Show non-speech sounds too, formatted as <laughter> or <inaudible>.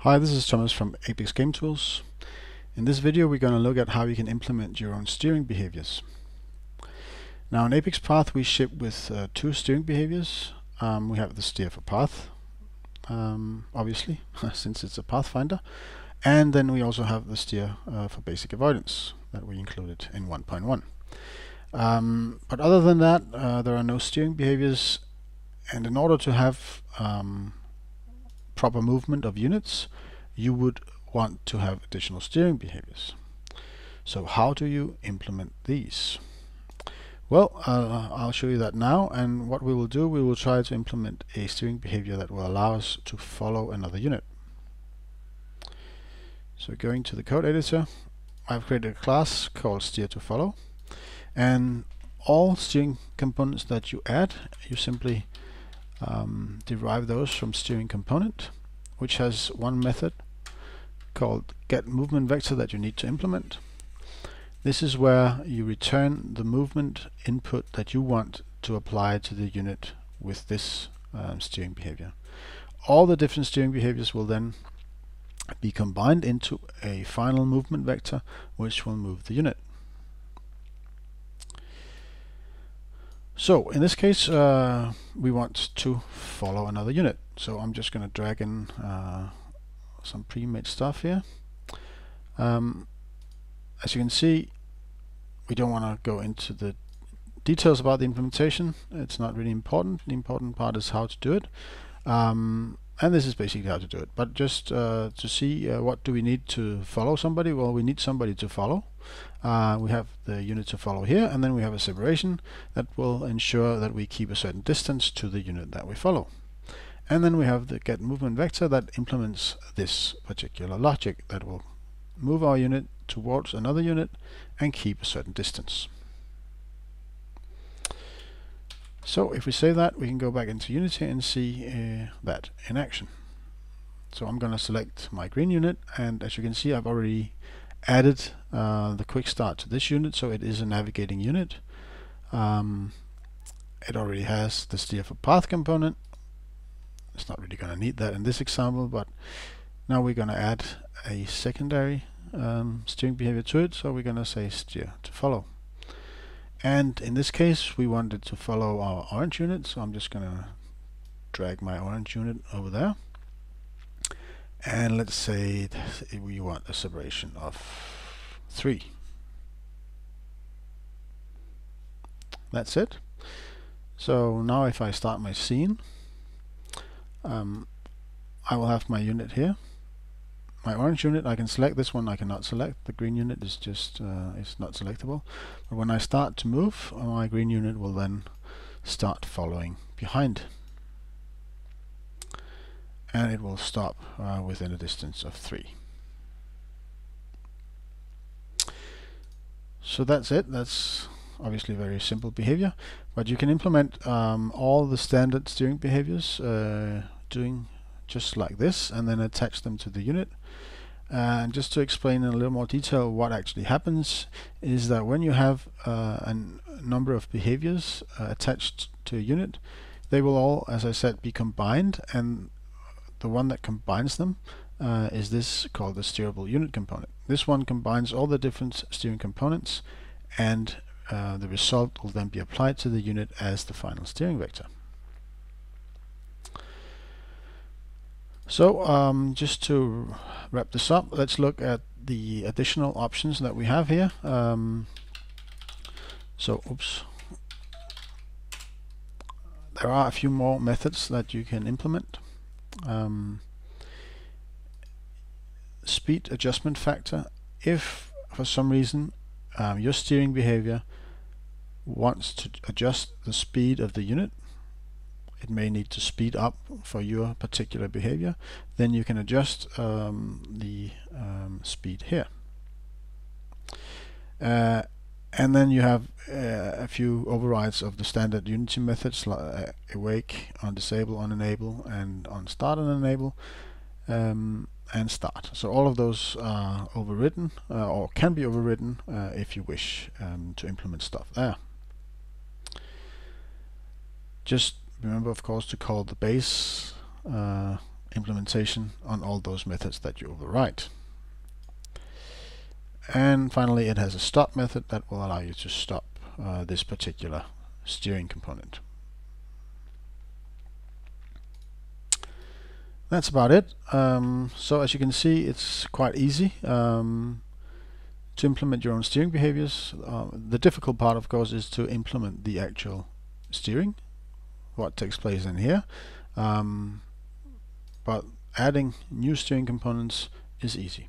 Hi, this is Thomas from Apex Game Tools. In this video we're going to look at how you can implement your own steering behaviors. Now in Apex Path we ship with uh, two steering behaviors. Um, we have the steer for path, um, obviously, <laughs> since it's a pathfinder. And then we also have the steer uh, for basic avoidance that we included in 1.1. Um, but other than that, uh, there are no steering behaviors. And in order to have um, proper movement of units, you would want to have additional steering behaviors. So how do you implement these? Well, uh, I'll show you that now and what we will do, we will try to implement a steering behavior that will allow us to follow another unit. So going to the code editor, I've created a class called steer to follow and all steering components that you add, you simply um, derive those from steering component, which has one method called get movement vector that you need to implement. This is where you return the movement input that you want to apply to the unit with this um, steering behavior. All the different steering behaviors will then be combined into a final movement vector which will move the unit. So in this case uh, we want to follow another unit. So I'm just going to drag in uh, some pre-made stuff here. Um, as you can see we don't want to go into the details about the implementation. It's not really important. The important part is how to do it. Um, and this is basically how to do it. But just uh, to see uh, what do we need to follow somebody, well we need somebody to follow. Uh, we have the unit to follow here and then we have a separation that will ensure that we keep a certain distance to the unit that we follow. And then we have the get movement vector that implements this particular logic that will move our unit towards another unit and keep a certain distance. So if we save that, we can go back into Unity and see uh, that in action. So I'm going to select my green unit, and as you can see, I've already added uh, the quick start to this unit, so it is a navigating unit. Um, it already has the steer for path component. It's not really going to need that in this example, but now we're going to add a secondary um, steering behavior to it, so we're going to say steer to follow. And in this case, we wanted to follow our orange unit, so I'm just going to drag my orange unit over there. And let's say we want a separation of 3. That's it. So now if I start my scene, um, I will have my unit here my orange unit I can select this one I cannot select. The green unit is just uh, is not selectable. But when I start to move my green unit will then start following behind. And it will stop uh, within a distance of 3 so that's it. That's obviously very simple behavior. But you can implement um, all the standard steering behaviors uh, doing just like this and then attach them to the unit and just to explain in a little more detail what actually happens is that when you have uh, a number of behaviors uh, attached to a unit they will all as I said be combined and the one that combines them uh, is this called the steerable unit component. This one combines all the different steering components and uh, the result will then be applied to the unit as the final steering vector. So um, just to wrap this up, let's look at the additional options that we have here. Um, so, oops. There are a few more methods that you can implement. Um, speed adjustment factor. If for some reason um, your steering behavior wants to adjust the speed of the unit, it may need to speed up for your particular behavior, then you can adjust um, the um, speed here. Uh, and then you have uh, a few overrides of the standard Unity methods like uh, awake, on disable, on enable, and on start and enable, um, and start. So all of those are overridden uh, or can be overridden uh, if you wish um, to implement stuff there. Just remember of course to call the base uh, implementation on all those methods that you overwrite. And finally, it has a stop method that will allow you to stop uh, this particular steering component. That's about it. Um, so as you can see, it's quite easy um, to implement your own steering behaviors. Uh, the difficult part, of course, is to implement the actual steering, what takes place in here. Um, but adding new steering components is easy.